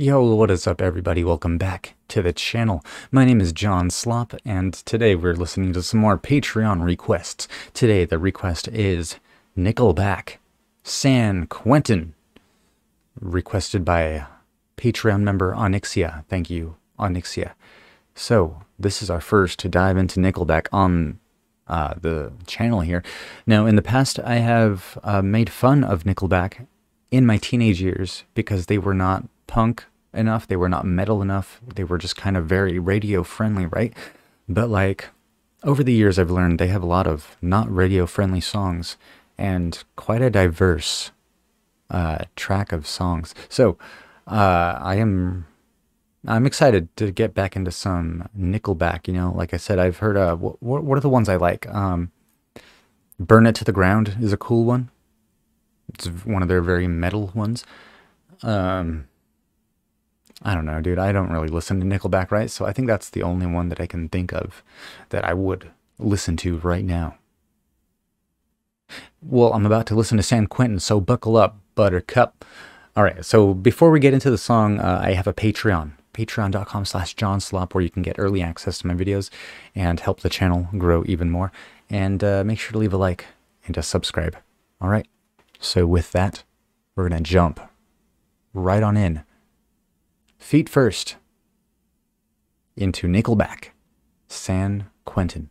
Yo, what is up, everybody? Welcome back to the channel. My name is John Slop, and today we're listening to some more Patreon requests. Today, the request is Nickelback, San Quentin, requested by Patreon member Onyxia. Thank you, Onyxia. So, this is our first to dive into Nickelback on uh, the channel here. Now, in the past, I have uh, made fun of Nickelback in my teenage years because they were not punk enough. They were not metal enough. They were just kind of very radio friendly, right? But like over the years, I've learned they have a lot of not radio friendly songs and quite a diverse uh, track of songs. So uh, I am I'm excited to get back into some Nickelback. You know, like I said, I've heard uh, what, what are the ones I like? Um, Burn It to the Ground is a cool one. It's one of their very metal ones. Um, I don't know, dude. I don't really listen to Nickelback, right? So I think that's the only one that I can think of that I would listen to right now. Well, I'm about to listen to San Quentin, so buckle up, Buttercup. All right, so before we get into the song, uh, I have a Patreon, patreon.com slash johnslop, where you can get early access to my videos and help the channel grow even more. And uh, make sure to leave a like and to subscribe. All right, so with that, we're going to jump right on in feet first into Nickelback, San Quentin.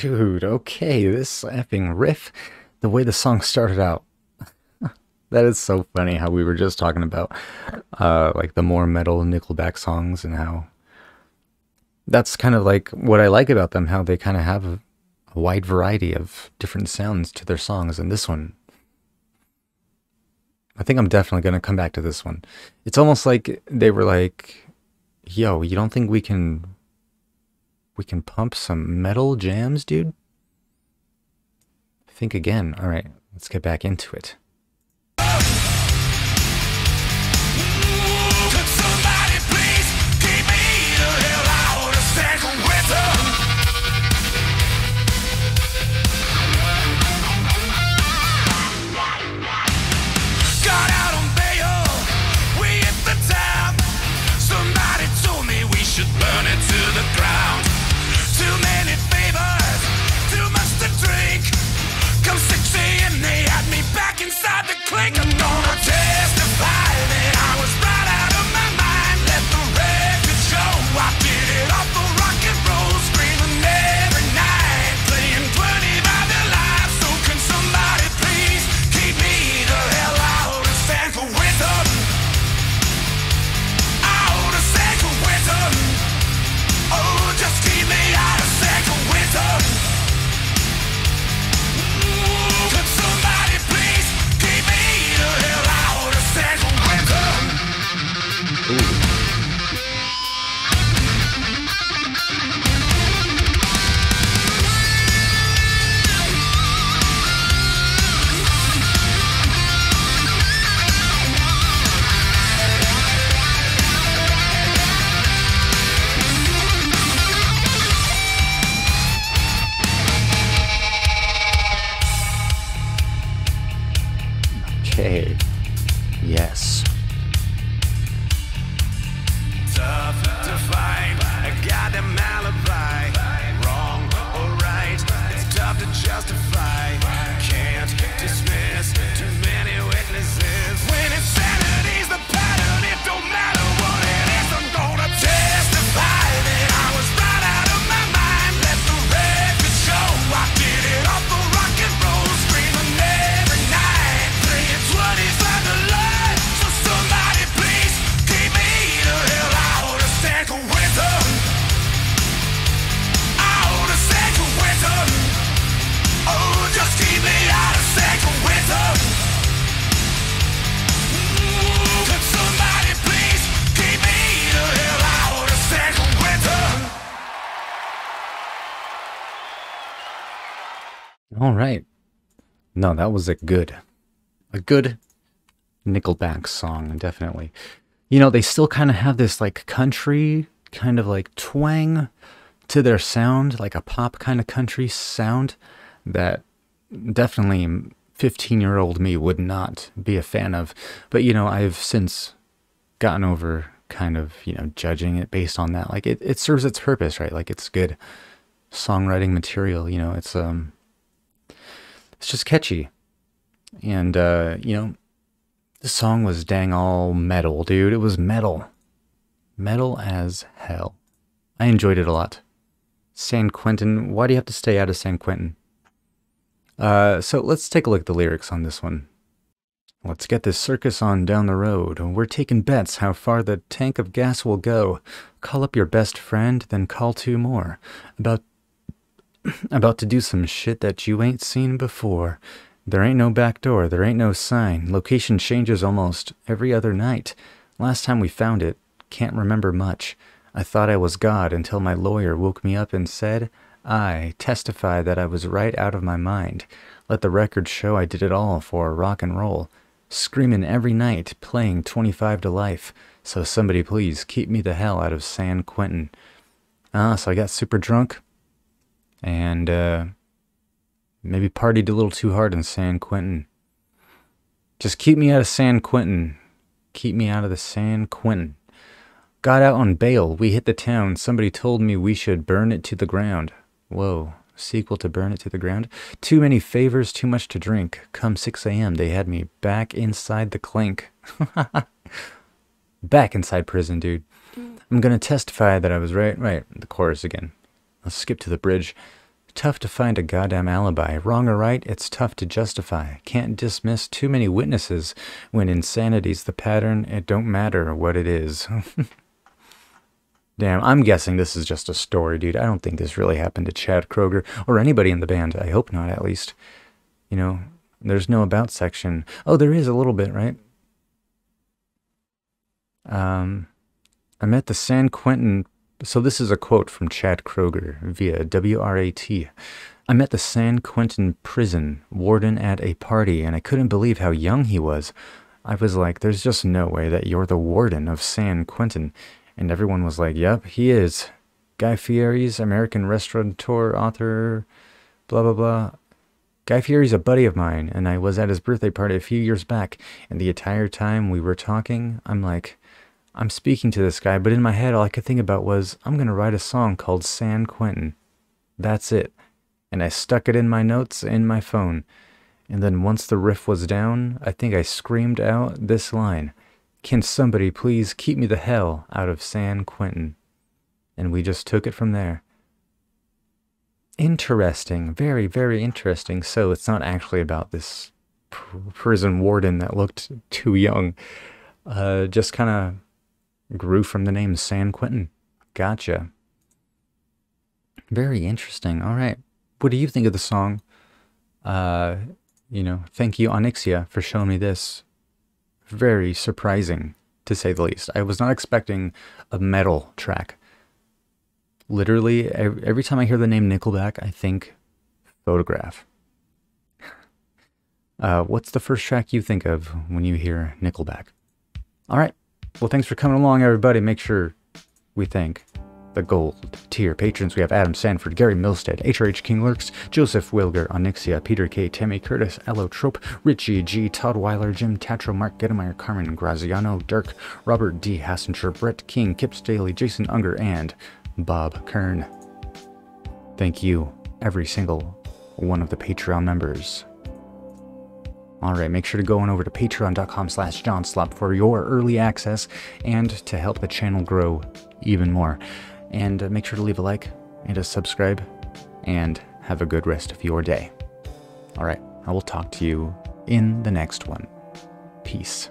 Dude, okay, this slapping riff, the way the song started out. that is so funny how we were just talking about uh like the more metal Nickelback songs and how that's kind of like what I like about them, how they kind of have a, a wide variety of different sounds to their songs and this one I think I'm definitely going to come back to this one. It's almost like they were like, "Yo, you don't think we can we can pump some metal jams, dude?" Think again. All right, let's get back into it. Ooh. All right. No, that was a good, a good Nickelback song, definitely. You know, they still kind of have this like country kind of like twang to their sound, like a pop kind of country sound that definitely 15 year old me would not be a fan of. But, you know, I've since gotten over kind of, you know, judging it based on that. Like it, it serves its purpose, right? Like it's good songwriting material, you know, it's, um, it's just catchy. And, uh, you know, the song was dang all metal, dude. It was metal. Metal as hell. I enjoyed it a lot. San Quentin, why do you have to stay out of San Quentin? Uh, so let's take a look at the lyrics on this one. Let's get this circus on down the road. We're taking bets how far the tank of gas will go. Call up your best friend, then call two more. About about to do some shit that you ain't seen before. There ain't no back door, there ain't no sign. Location changes almost every other night. Last time we found it, can't remember much. I thought I was God until my lawyer woke me up and said, I testify that I was right out of my mind. Let the record show I did it all for rock and roll. Screaming every night, playing 25 to life. So somebody please keep me the hell out of San Quentin. Ah, so I got super drunk and uh, maybe partied a little too hard in San Quentin. Just keep me out of San Quentin. Keep me out of the San Quentin. Got out on bail. We hit the town. Somebody told me we should burn it to the ground. Whoa. Sequel to Burn It to the Ground. Too many favors, too much to drink. Come 6 a.m., they had me back inside the clink. back inside prison, dude. I'm gonna testify that I was right. Right, the chorus again. Let's skip to the bridge. Tough to find a goddamn alibi. Wrong or right, it's tough to justify. Can't dismiss too many witnesses. When insanity's the pattern, it don't matter what it is. Damn, I'm guessing this is just a story, dude. I don't think this really happened to Chad Kroeger or anybody in the band. I hope not, at least. You know, there's no about section. Oh, there is a little bit, right? Um, I met the San Quentin. So this is a quote from Chad Kroeger via WRAT. I met the San Quentin prison warden at a party, and I couldn't believe how young he was. I was like, there's just no way that you're the warden of San Quentin. And everyone was like, yep, he is. Guy Fieri's American restaurateur, author, blah, blah, blah. Guy Fieri's a buddy of mine, and I was at his birthday party a few years back, and the entire time we were talking, I'm like, I'm speaking to this guy, but in my head, all I could think about was, I'm going to write a song called San Quentin. That's it. And I stuck it in my notes in my phone. And then once the riff was down, I think I screamed out this line can somebody please keep me the hell out of San Quentin? And we just took it from there. Interesting. Very, very interesting. So it's not actually about this pr- prison warden that looked too young. Uh, just kind of grew from the name San Quentin. Gotcha. Very interesting. All right. What do you think of the song? Uh, you know, thank you, Onyxia, for showing me this very surprising, to say the least. I was not expecting a metal track. Literally, every time I hear the name Nickelback, I think photograph. Uh, what's the first track you think of when you hear Nickelback? All right. Well, thanks for coming along, everybody. Make sure we thank the gold tier patrons. We have Adam Sanford, Gary Milstead, HRH King Lurks, Joseph Wilger, Onyxia, Peter K, Tammy Curtis, Elo Trope, Richie G, Todd Weiler, Jim Tatro, Mark Gettemeyer, Carmen Graziano, Dirk, Robert D. Hassinger, Brett King, Kip Staley, Jason Unger, and Bob Kern. Thank you, every single one of the Patreon members. Alright, make sure to go on over to patreon.com slash johnslop for your early access and to help the channel grow even more. And uh, make sure to leave a like and a subscribe. And have a good rest of your day. All right, I will talk to you in the next one. Peace.